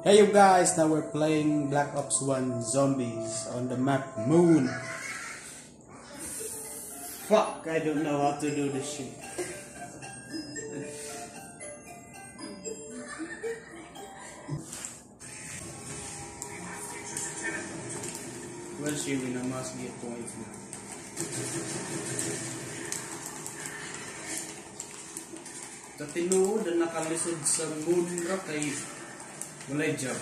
Hey you guys, now we're playing Black Ops 1 Zombies on the map Moon. Fuck, I don't know how to do this shit. Well, she we na must get points na. Sa tinuod na nakalisod sa moon rock kay walay job.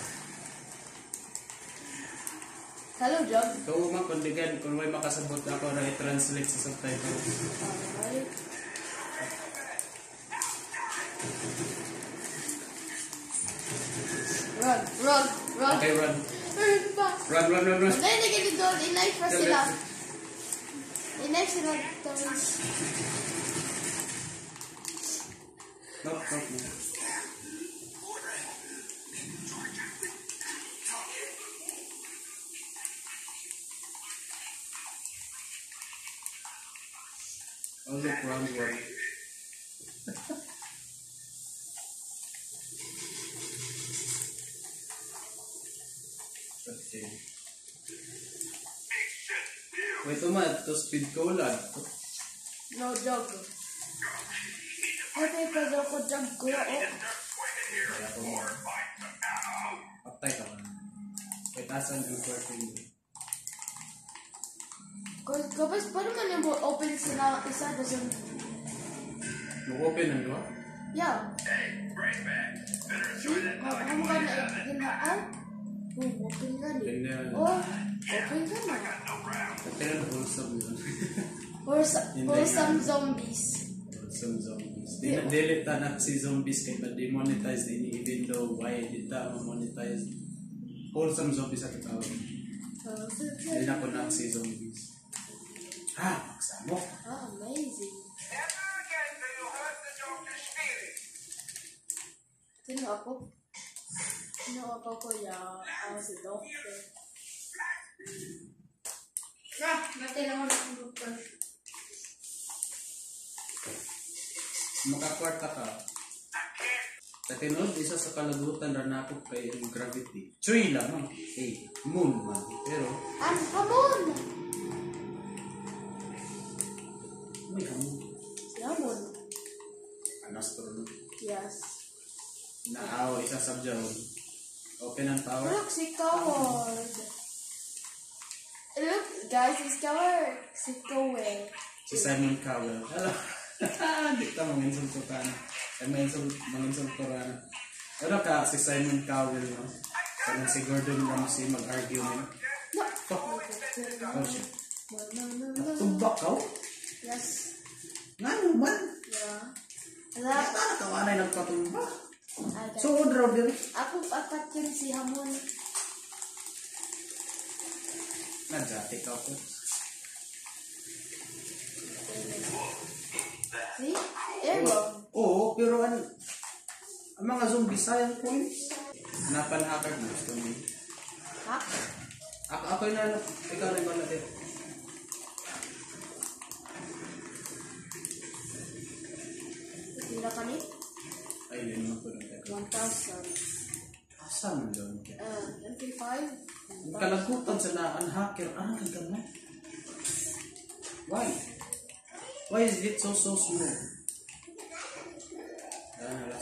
Hello, Job. Kung makundigan, kung may makasabot ako na i-translate sa subtitle. Alright. Run, run, run. Okay, run. Run pa. Run, run, run, run. Hindi, hindi ganito. Inay pa sila. Inay sila. Nope, nope, nope. I'll look round one. Okay. Wait, umat. To speed ko ulan. no joke. Ate, pa daw ko job ko. Oh. Kaya ko mo. Patay ka man. Wait, asan yung curtain mo? Kapag, paano man yung open sila isa doon? Mag-open ang door? Yeah. See? Oh, ano ka na ginaan? Oh, open ka. Ganyan. Oh, open ka na. Kaya wholesome yun. Or, sa, Hindi or nga. some zombies. wholesome zombies. Di na delete na si zombies kay ba demonetize din even though why di ta monetize wholesome zombies at tawag. Oh, so, Di na ko na si zombies. Ha, magsamo. Ah, amazing. Never again will you hurt the doctor's feelings. Sino ako? Sino ako kuya? Ako si Doctor. Ah, natin naman ako Doctor. Makakwarta ka. Sa tinod, isa sa kalagutan na ako kay gravity. Chuy lamang. Eh, moon man. Pero, Ano ka mon? Yamon. Ang astronaut. Yes. Naaw, isa subject. Open ang power. Look, si Coward. Look, guys, si Coward. Si Coward. Si Simon Cowell. Hello. Hindi ka manginsulto ka na. Ay, manginsulto, manginsulto ka na. Ano ka, si Simon Cowell, no? Sana si Gordon Ramsay mag-argument. No. Fuck. Oh, shit. No, no, no, no. Tumbak ka? Yes. Nga naman. Yeah. Wala. Bata na kawanay nagpatumba. Ay, guys. So, draw din. Ako apat yun si Hamon. Nagjati ka po. See? Airborne. Oo, pero an ang mga zombie sayang points. Hanapan hacker na gusto mo. Ha? Ako, ako yung ano, ikaw rin ba natin? Tira ka ni? Ay, yun naman ko natin. 1,000. Asan mo doon? Uh, MP5. Kalagutan sa naan hacker. Ah, ganda. Why? Why is it so so smooth? Ah,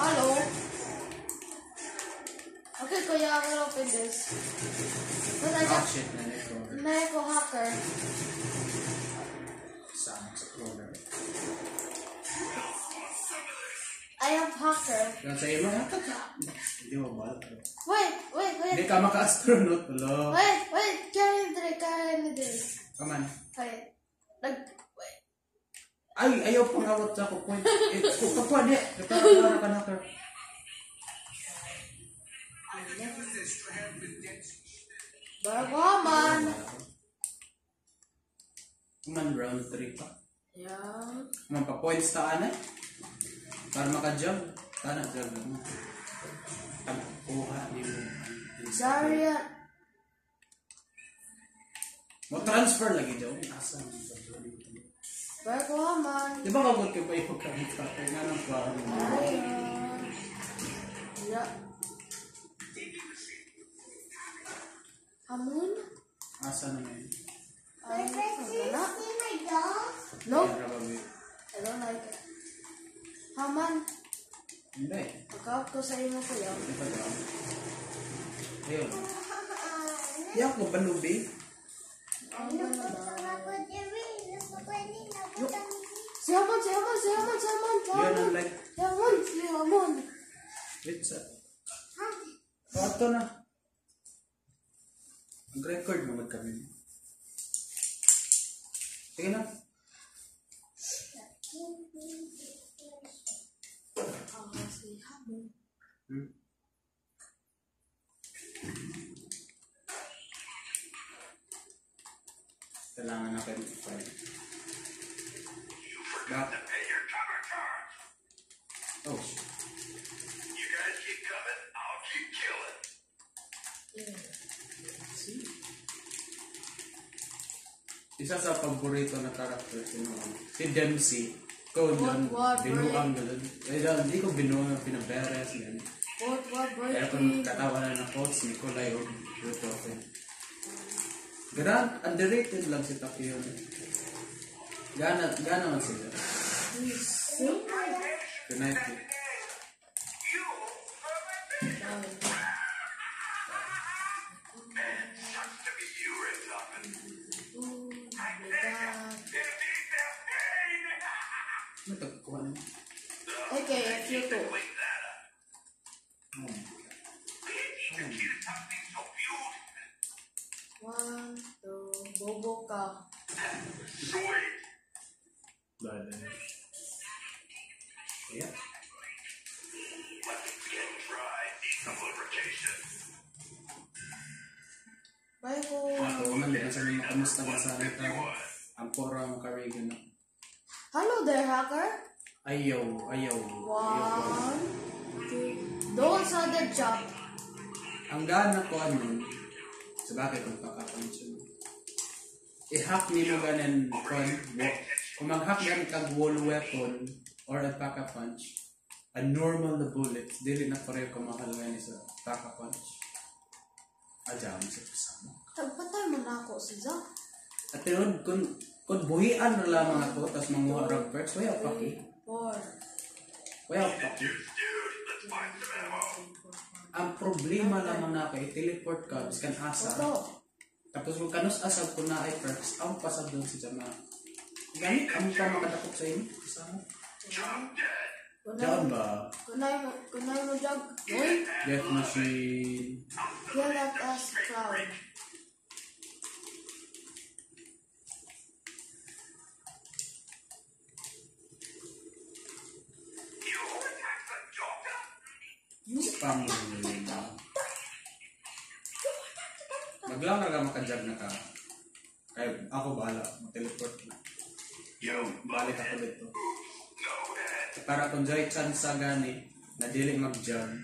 Hello? Okay, kuya, I will open this. But I Oh got shit, na nito. Neko hacker. Saan sa corner. I have hacker. Yan sa iyo, mga kaka. Hindi mo ba? Wait, wait, Hindi wait. ka maka-astronaut. Hello. Wait, wait. Carry the carry this. Come on. Wait. Nag, wait. Ay, ayaw pang awat sa ako. Point. Eh, kung kapwa di. Kapwa ka na hacker. Barwaman. Come on, round 3 pa. Yeah. Mga pa-points ta ana. Para makajam, tanah kan, talaga Oh, Tagkuha ni. Sorry. Mo transfer lagi dong. Asam. Baik sa Reklaman. Di mana kabot ka pa yung kanta? Kaya nga nang kwaro mo. Ya. Amun? Asa na ngayon? Ay, wala. No. I don't like it. Haman, Hindi. pagkawag ko sa imo kuya. Hindi pa daw. Ayun. Ko ini. Nabutan Si Hamon, si Hamon, si Hamon, si Hamon, si ang like. Si Hamon, si Hamon. Wait, sa... Oh, ito na. Mag-record naman kami. Sige na. Ah, si Hamon. Hmm. Kailangan. Pay your cover charge. Oh. You guys keep coming, I'll keep killing. See? Isa sa paborito na character si, no, si Dempsey. Ko yun, binuang doon. Eh, hindi ko binuang, pinaberes yan. What, what, Kaya kung birthday? katawa na ng coach, Nikolai o Rutofen. Grand, underrated lang si Takeo. Gana, gana man sila. United. You Dada. Yeah. Bye ko. Ako man, di sa mga kamusta ba sa alita. Ang pora mo karigan na. Hello there, hacker. Ayaw, ayaw. One, two. Don't sa the job. Ang gana ko ano, sa bakit kung kakapunch yun. I-hack nilo ganin kon, kung mag-hack gan kag wall weapon or a paka punch, a normal na bullet, dili na pareho kumakalagay ni sa paka punch. Adjam sa kasama. Tagpatay mo na ako si Zack. At yun, kung, kung buhian na lamang ako, tapos manguha drug perks, wala pa ki. Wala pa ki. Ang problema lamang na kay teleport ka, biskan asa. Ito. Tapos kung kanus asab ko na ay perks, ang pasab doon si Jama. Ganit, ang pa makadakop sa inyo. Drop dead. Diyan ba? kunay mo, kunay mo jag. Uy, Death Machine. kill that ass clown. You attacked Maglang na makajag na ka. Kaya ako bahala. Mag-teleport na. Yo, balik ako dito. Para kung joy chance sa gani, na dili mag-jump.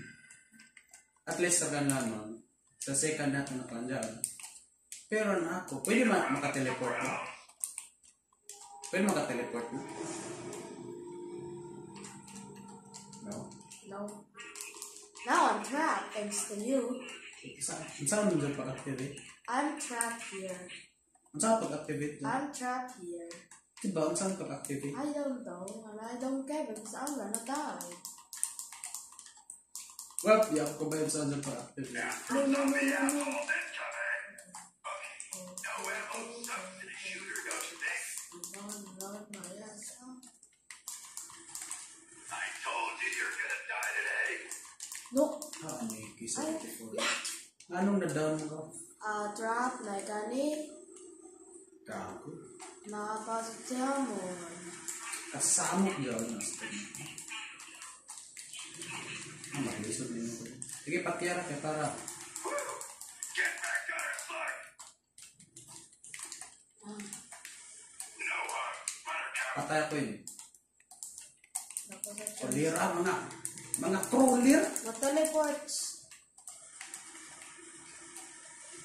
At least sa gan lamang. Sa second na kanjag. Pero na ako, pwede ma makateleport na. Pwede makateleport na. No? No. Now I'm trapped thanks to you. Sa saan mo dyan pag-activate? I'm trapped here. Ang saan pag-activate dyan? I'm trapped here. Diba? Ang saan pag-activate? I don't know, and I don't care because I'm gonna die. Well, di ako kabayan saan dyan pag-activate. No, no, no, no, no. Ah, may kisa 84. Anong na-down mo ka? Uh, trap na gani. Gago. Nakapasok si Hamon. Kasamok dyan. Nasta mo. Ah, mabilisod din ako. Sige, pakyara kaya para. Woo! Get back on her slug. No harm. Buttercup. Patay ako yun. Nakapasok siya. Kolera, mga, mga troller. Na-teleports. Bukta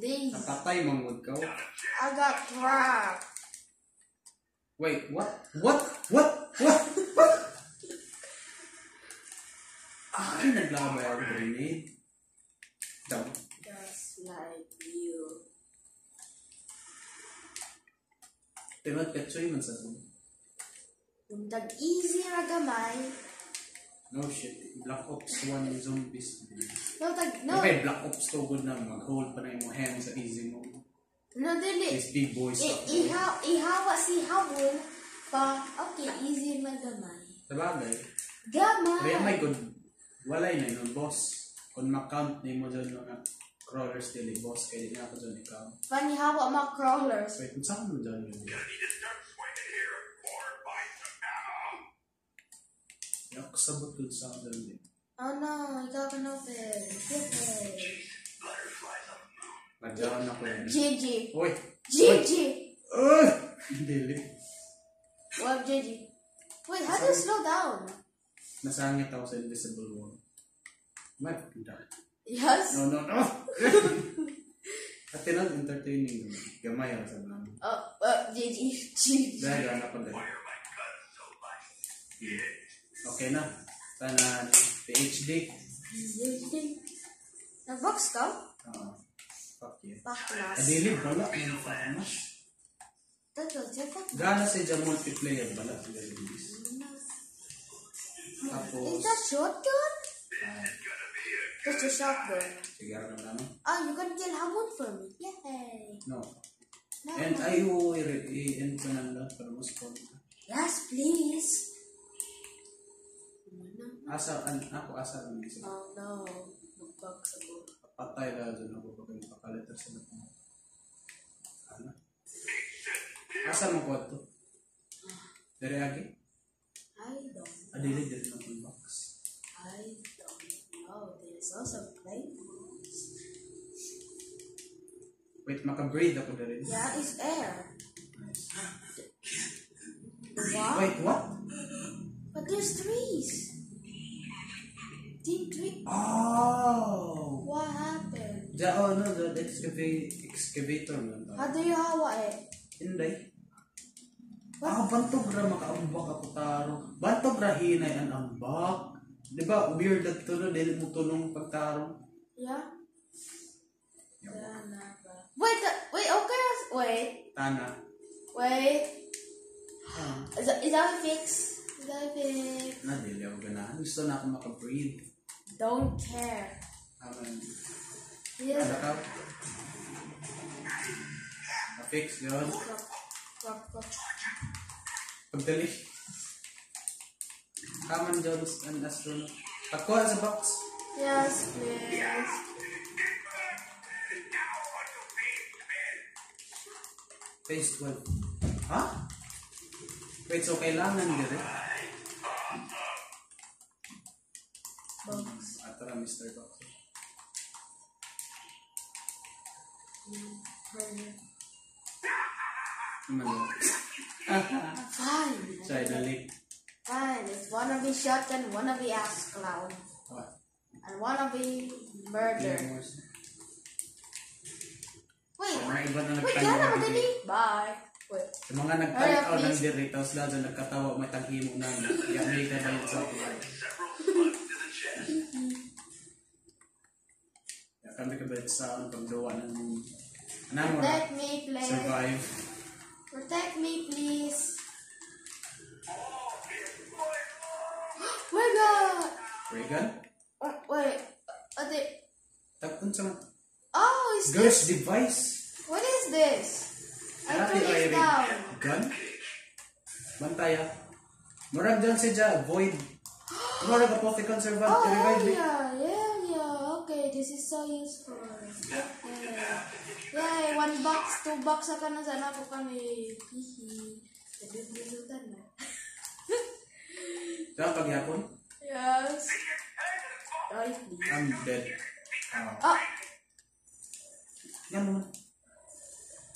Daisy. Napatay mangod ka. I got trapped. Wait, what? What? What? What? What? Ay, naglabay ako grenade. Daw. Just like you. Tinod petsoy man sa. Kung tag-easy ra gamay. No shit. Black Ops 1 zombies. No, tag, no. Okay, Black Ops 2 good na mag-hold pa na yung hands sa easy mo. No, dili. These big boys. I, iha, ihawa si Hamon pa, okay, easy na gamay. Sabagay. Gamay. Kaya may good. Walay na yun, boss. Kung makount ni mo dyan mga crawlers dili, boss, kaya di nga ako dyan ikaw. Panihawa mga crawlers. Wait, kung saan mo dyan yun? Need to start swinging here or buy some ammo. Yung kasabot dun sa dyan din. Oh no, ikaw ka na the moon. Madyan ako yun. Gigi. Uy! Gigi. Uy! Dili. What Gigi? Wait, how do you slow down? Nasangit ako sa invisible wall. May pinta. Yes? No, no, no! At tinag entertaining naman. Gamay ako sa namin. Oh, uh, Gigi. Gigi. Dahil gana pa dahil. Why Okay na. Sana PhD. Nag-box ka? Oo. Fuck yeah. Baklas. Adili, wala. Famash. Tato, out. Gana sa dyan multiplayer bala. Tapos, Is that shotgun? ah, That's a shotgun. sige ako na ano. Oh, you can kill Hamon for me. Yay. No. No. And I will i-end ko na lang para mas. Yes, please. Asa, an, ako asa lang isa. Oh no. Mag-box ako. Patay na dyan ako pag nagpapalitan sa mo. Ano? Asa mo ko ito? Dari agi? I don't. Adili din ng box. I don't know. There's also playhouse. Wait, maka-breathe ako dari. Yeah, it's air. Nice. What? Wait, what? But there's trees. Team tree. Oh! What happened? Ja, oh no, the excavate, excavator man. How do you hawa it? Hindi. Ah, bantog ra makaambak ako taro. Bantog ra hinay ang ambak. Di ba, weird at tulo, dili mo tulong pagtarong. Yeah. Yeah. Wait, the, wait, okay, wait, Tana. wait. Ah, Is that, is that a fix? Is that a fix? na, dili ako ganahan. Gusto na ako maka-breathe. Don't care. Yes. ano? Na-fix yun. Crop, crop, crop. Pagdali. Kaman Jones and astronaut. Pakuha sa box. Yes, please. Phase 12. Ha? Wait, so kailangan dire? Box. Atara, Mr. Box. Naman yun. Fine. Sorry, nalik. Fine. It's wanna be shotgun, wanna be ass clown, What? and wanna be murder. Wait. Mga iba na Wait, gana video. Bye. Wait. Sa mga nagtanong up, ng lahat na nagkatawa, may tanghimo na. Yan, may kabalit sa ako. Yan, kami kabalit sa ang paggawa ng ano mo na, Protect me, please. survive. Protect me, please. my God. Regan? Oh, wait. The, Tapon sa oh, is girl's this? device. What is this? I put it down. gun? Bantaya. Murag dyan si Ja, void. Murag ka po si conservant, Oh, yeah, yeah, this is so useful. Yeah. Eh, Yay, eh, one box, two box akan sana bukan kan? Hihi. Jadi belutan lah. Ya. Coba pagi aku. Yes. Oh, iya. I'm dead. Oh. Yang?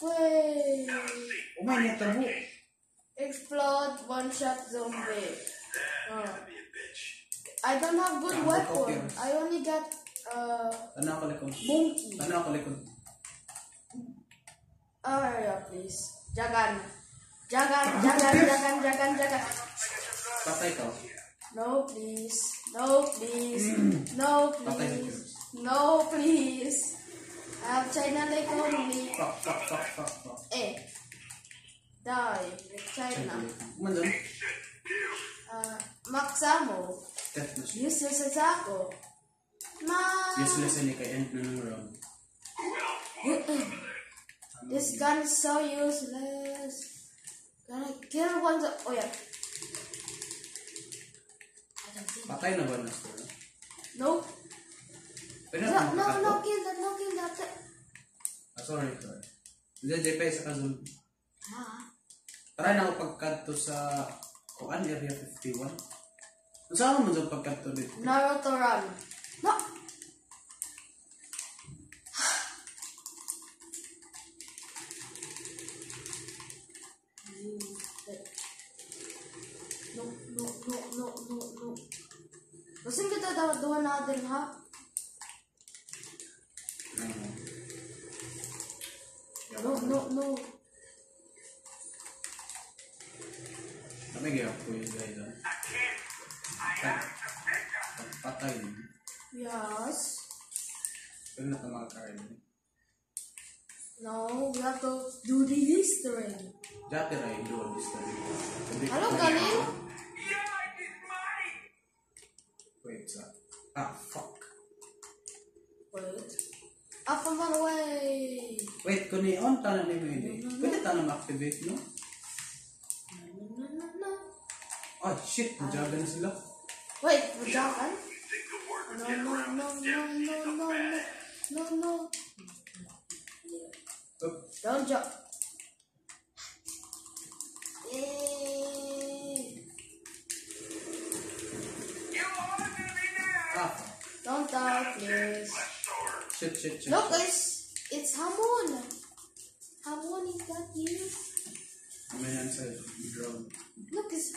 Wey. Oh my net terbu. Explode one shot zombie. Oh. I don't have good weapon. I only got Uh, Tanaw ka likod. Monkey. Tanaw ka likod. Ah, Ay, please. Jagan. Jagan, jagan, jagan, jagan, jagan. Patay ka. No, please. No, please. No, please. No, please. Ah, China likod ni. Pak, pak, pak, pak, pak. Eh. Die. China. Kumanda. Ah, maksa mo. Useless sa sako. Ma. Useless yun eh, kay end ng round. This gun is so useless. Can I kill one? to- Oh yeah. Patay na ba na? No. No, no, no, kill that, no, kill that. Ah, sorry, sorry. Hindi, di pa isa kazul. Ah. Try na ako pagkanto sa Kuan Area 51. Ang saan mo dyan pagkanto dito? Naruto run. No. No, no, no, no, no, no. Kasing kita dapat doon natin, ha? Yes. Ano Pero nakamakakain. No, we have to do the history. Dati na yung doon history. Ano galing? Wait, uh, ah, fuck. Wait. Ah, from one way. Wait, kung i-on, tanan ni Mene. Mm-hmm. Pwede tanan activate, no? Oh, shit. Majagan na sila. Wait, majagan? no, no, no, no, no, no, no, no. Don't jump. Yay. Ah. Don't die, please. Shit, shit, shit. Look, it's, it's Hamon. Hamon is that you? I mean, I'm sorry, you drove. Look, it's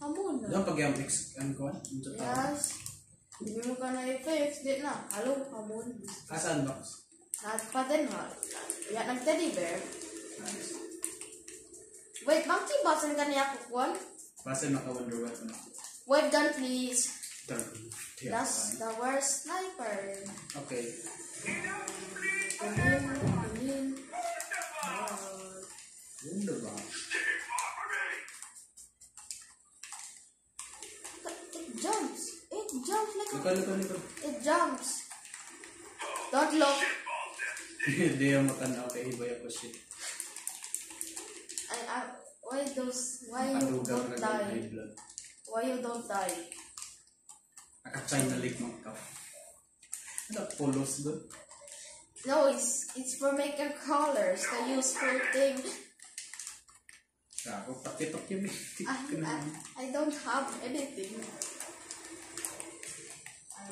Hamon. Don't forget, I'm, I'm going. Uh, yes. ka na i-fix, di na. Alo, kamon. Asan box? Ah, Lahat pa din ha. Yan ang teddy bear. Nice. Wait, bakit basan ka niya kukuan? Basan maka-wonder what mo. Wait, gun please. Gun. That's the worst sniper. Okay. Tumim, tumim. Wow. Window. Jumps like Likod, a... likod, likod. It jumps. Don't look. Hindi yung matanaw kay iba yung shit. I, I, why those... Why you don't high die? blood. Why you don't die? Naka-China Lake mga ka. Ano, polos doon? No, it's it's for making colors. The useful thing. Gago, pakitok yun eh. I, I, I don't have anything.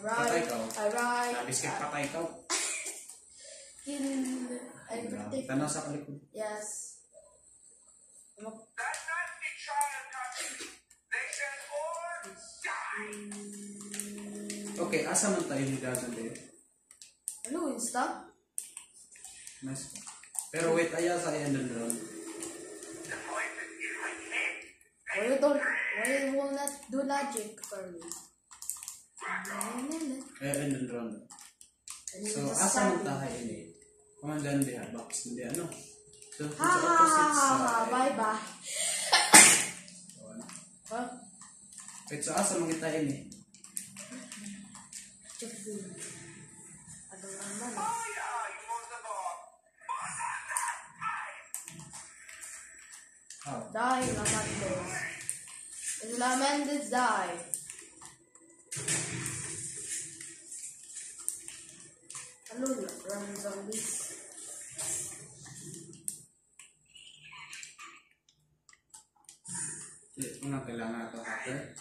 Aray. Oh. Patay ka. Aray. Nabis ka patay ka. Kill. Ay, protect. Tanaw sa kalikod. Yes. Mag- Okay, asa man tayo ni Dagan Dave? Ano, Insta? Nice. Pero wait, ayaw sa end and run. Why you don't, why you will do logic for me? Eh, and then round. So, asa man tahay ini? Kumandan diha, box hindi ano. So, sa opposite side. Bye bye. Ha? Wait, so asa man kita ini? Eh? Oh. Die, Laman. Laman did die. Ano na? Zombies. Eh, Una kailangan na to hacker.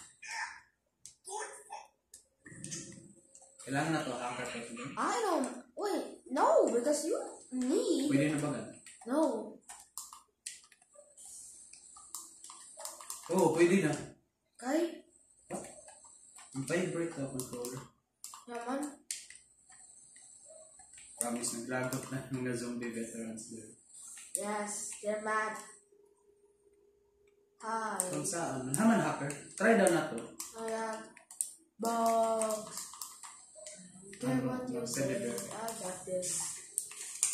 Kailangan na to hacker ito. I don't. Wait, no, because you need. Pwede na ba gan? No. Oo, oh, pwede na. Okay? Favorite ko controller. Naman. Promise, naglagot na ng mga zombie veterans there. Yes, they're mad. Hi. Kung saan, haman hacker, try daw na to. Have box. Care what you say. I got this.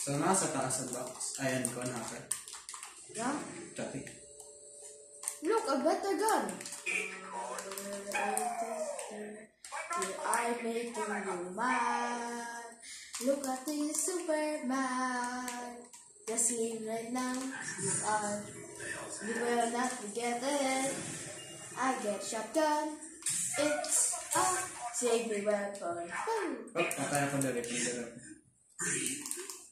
So, nasa taas ang box. Ayan ko, hacker. Yeah. Chati. Look, a better gun. Mad. Look at this Superman. Just see right now, you are. You will not forget it. I get shotgun. It's a safety weapon. Boom. Oh, patay ako direct. direct.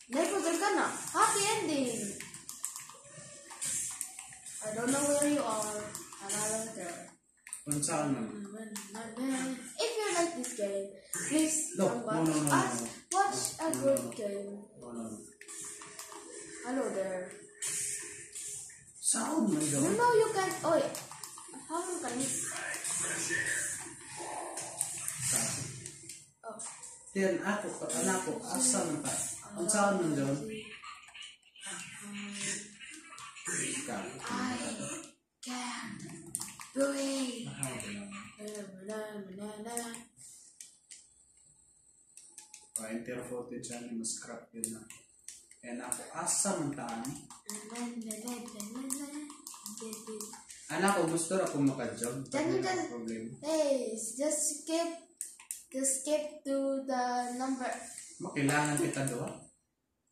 Never the gun Happy ending. I don't know where you are, and I don't care. Kung saan man. If you like this game, please No, come no, watch no, no, us. no. Watch a No, good no. game. Oh, no. Hello there. Saan man You gawin? know you can. Oh, yeah. How can you? Saan? Oh. Yan, ako, anak ko, asa man pa? Ang saan man gawin? Ikaw. I can it. Mahal ka lang. O, entire footage yan, mas crap yun na. Yan ako, asa man taan? Na-na-na-na-na-na. Anak ko, gusto na akong makajog. Then you just-. Hey, just skip. Just skip to the number. Makailangan kita doon.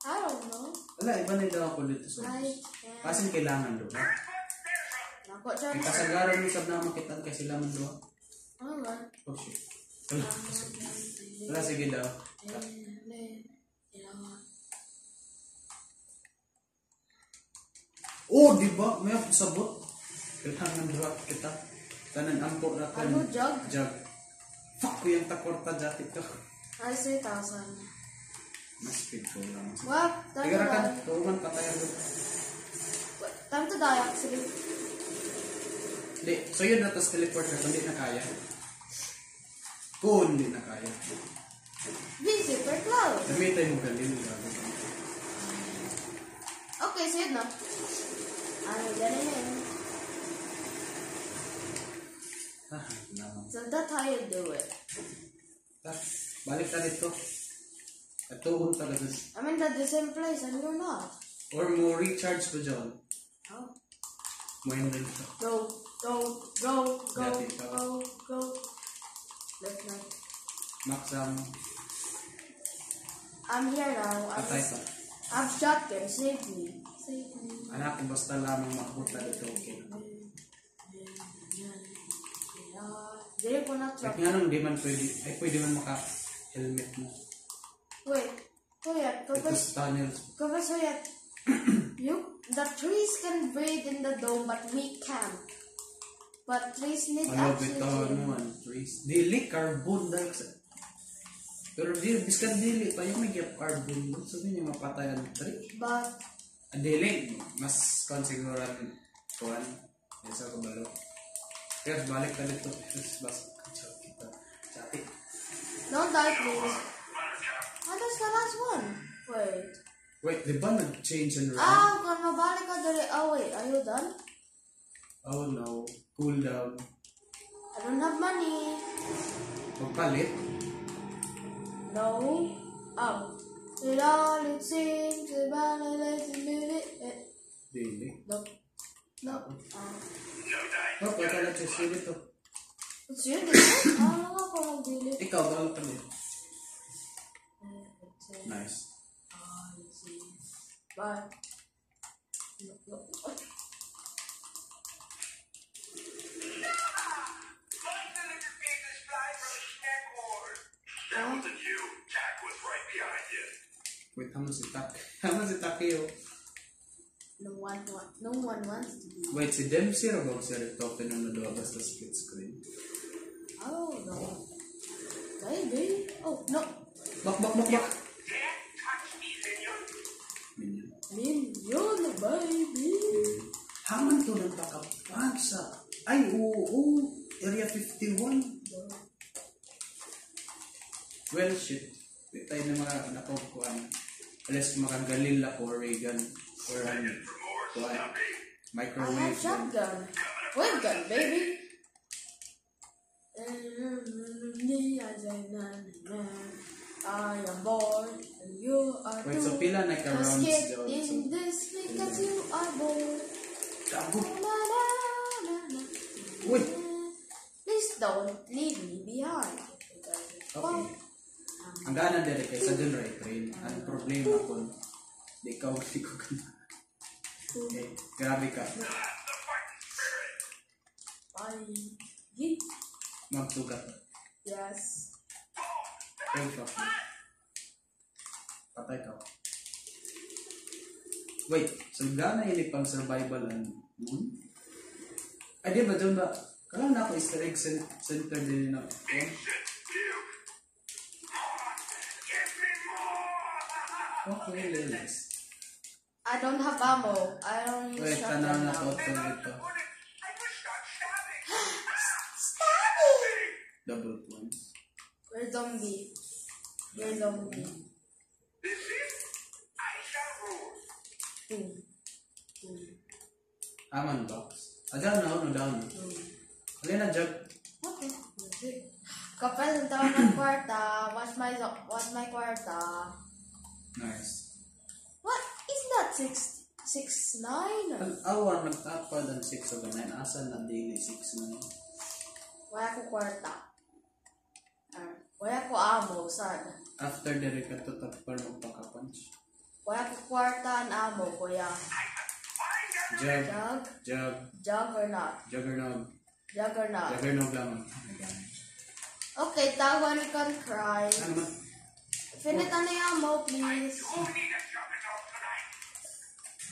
I don't know. Wala, iba nila ako dito sa can. Kasi kailangan doon. May dyan. kasagaran mo sa na makita kasi laman doon. Alright. Oh shit. Wala, wala sige daw. Oh, di ba? May ako sabot. Kailangan doon kita. Tanan ampo na kan. Ano, jug? Jug. Fuck yung takorta dati ko. Say thousand. Mas speed ko lang. Time to Tigara ka. patayan doon. What? Time to die actually. Hindi. So yun na, tapos teleport ka. Hindi na kaya. Kung hindi na kaya. Be super close. Gamitin mo galing. Okay, so yun na. Ano ganun Ah, naman. So that's how you do it. Ah, balik ka dito. At tuon talaga. I'm in the same place and you're not. Or mo recharge ko dyan. Oh. Mo yun rin ito. Go, go, go, go, go, go. Left night. Maxam. I'm here now. I'm, Patay pa. I'm shotgun. Save me. Save me. Anak basta lamang makuta dito. Okay. Dili ko na truck. nga nung di man pwede. Ay pwede man maka helmet mo. Wait. Wait. Ito Kapag sa tunnels. Kapag wait. you, the trees can breathe in the dome, but we can't. But trees need Ano oxygen. naman. Trees. Dili carbon dioxide. Pero di, biskan dili yung may gap carbon. So yun yung mapatay ang tree. But Ang dili, mas konsiguran kuhan. Yan sa kabalo. Kaya balik ka dito. Tapos bas, kacau kita. Chati. don't die, please. Oh, that's the last one. Wait. Wait, di ba nag-change and run? Ah, kung mabalik ka dali. Oh, wait. Are you done? Oh no. Cool down. I don't have money. Pagpalit. No. Oh. It all it seems about it, let's admit it. Dili. No. No. Oh, pagka lang siya dito. It's you, this one? Ah, ako ko mag-delete. Ikaw, bawal ka din. Nice. Bye. No, no. Oh. London interfered this fly from the snack wars. That wasn't you. Jack was right behind you. Wait, haman si Tak. Haman si Takeo. No one, no one wants to be. Wait, si Dempsey ra ba si Rictofen ang nadawabas sa split screen? Oh no. Baby. Oh no. Bak, bak, bak, bak! Can't touch me, senor. Ganyan. Minion, baby. Haman to ng backup sa... Ay, oo, oo. Area 51. Well, shit. Di tayo na mga napagkuhan. Unless makagalila ko or Reagan. Or ano. Kuhan. I have Microwave. shotgun. Wave gun, baby. I am born and you are Wait, so too. pila na ka Let's rounds get daw? In this you are. Uy! Please don't leave me behind. Okay. Ang gana dere kay sa dun right train. Ang problema ko, di ka di ko kana. Okay, grabe ka. I get Magsugat. yes. Fuck you. Patay ka. Wait, so gana yun pang survival and moon? Ay, di ba dun ba? Kala na ako easter egg cen- center din na. More! okay, lilis. I don't have ammo. I don't use Wait, shotgun tanaw na now. ko ito dito. Stabbing! Double points. We're zombie. We're zombie. This is I shall rule. Boom. Boom. Aman. Ah, down na, no, down. Boom. Alin na, jug. Okay. Kapal ng taon ng kwarta. What's my what's my kwarta? Nice. What is that? Six six nine? Ang awan nagtapad ang 6 of 9. Asa na daily 6 na yun? Wala ko kwarta. Ah, wala ko amo, sad. After the recatotag pa ng pagkapunch. Wala ko kwarta and amo, kuya. Jug, Jug? jug, Jug or not? juggernog. Jug or not? Juggernog lang. Okay, tawan can cry. Ano man? Finita na yung amo, please. Juggernaut?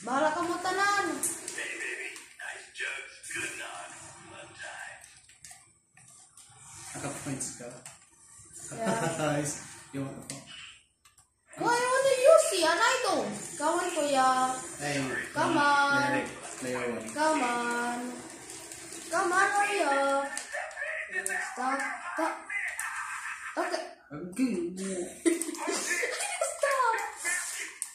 Bahala ka mo tanan. Hey, baby. Nice jugs. Good on. One time. Naka-points ka. Yeah. Guys, yung ano ko. Why only you see and I don't? Come on, kuya. Come on. Player, player 1. Come on. Come on, kuya. Stop. Stop. Okay. Again. Stop.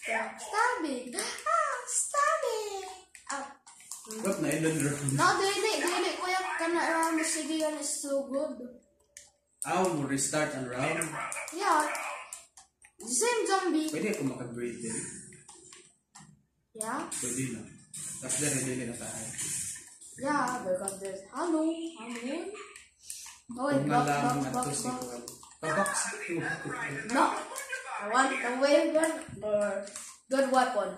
Stop stabbing. Ah, stabbing. Ah. What na ilan? No, dili, dili, kuya. Kana around sige yan is so good. Aw, mo restart ang round. Yeah. Same zombie. Pwede ako makag-breed din. Yeah. Pwede na. Tapos dere dili na tayo. Yeah, because there's hello, hello. Oh, na box, to si box. Juan. Pabox. No, I want a wave gun or good weapon.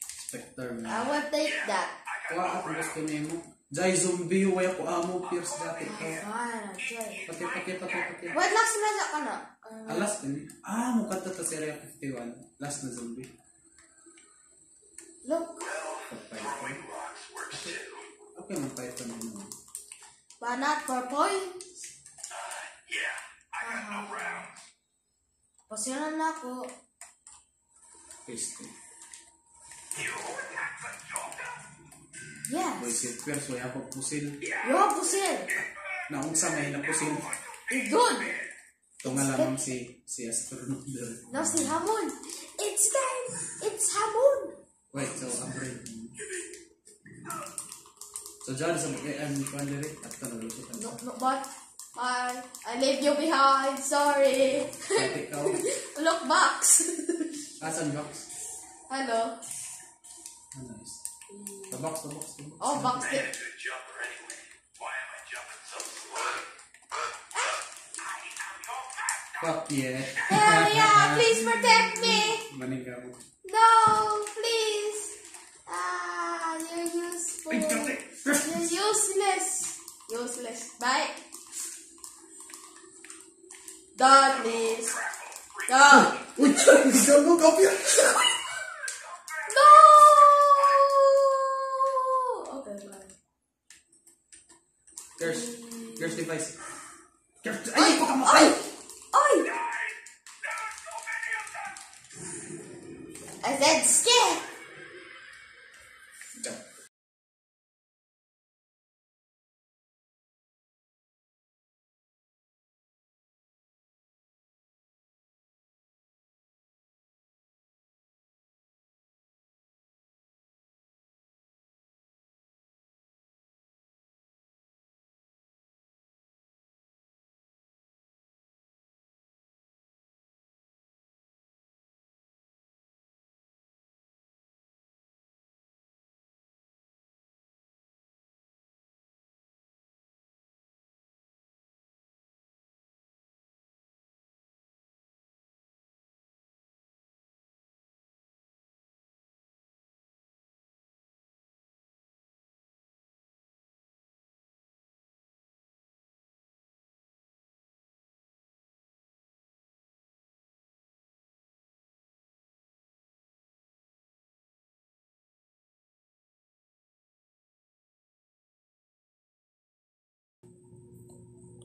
Spectre I will take that. Kuha ako gusto niyo mo. Jai zombie, way ako amo, pierce dati ko. Fine, okay. Pati, pati, pati, pati. Wait, last na ka na. Uh, Ah, last din. Ah, mukha to sa Area 51. Last na zombie. look, Pag-python. Okay, mag-python din naman. but not for points. Yeah. I got no rounds. Pasyalan na ako. Paste. You attack the Joker? Yes. Buisit. Pierce, way ako pusil. Yo, pusil. Naunsa may na pusil. It's good. Ito nga lamang si, si astronaut doon. No, si Hamon. It's time. It's Hamon. Wait, so, upgrade. So, dyan sa mga ang pandiri at kanalusot No, no, but I, I leave you behind. Sorry. Look, box. Asan box? Hello. Ah, nice. The box, the box, the box. Oh, box. I had a good jumper anyway. Why am I jumping so slow? I am your master. Fuck yeah. Hell yeah, please protect me. Maniga mo. No, please. Ah, you're useful. You're useless. Useless. Bye. Darkness. God. Uy, gago ka piya. No. Спасибо.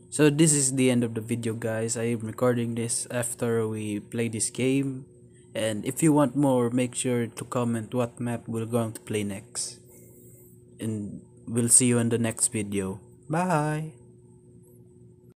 So this is the end of the video guys. I am recording this after we play this game. And if you want more, make sure to comment what map we're going to play next. And we'll see you in the next video. Bye!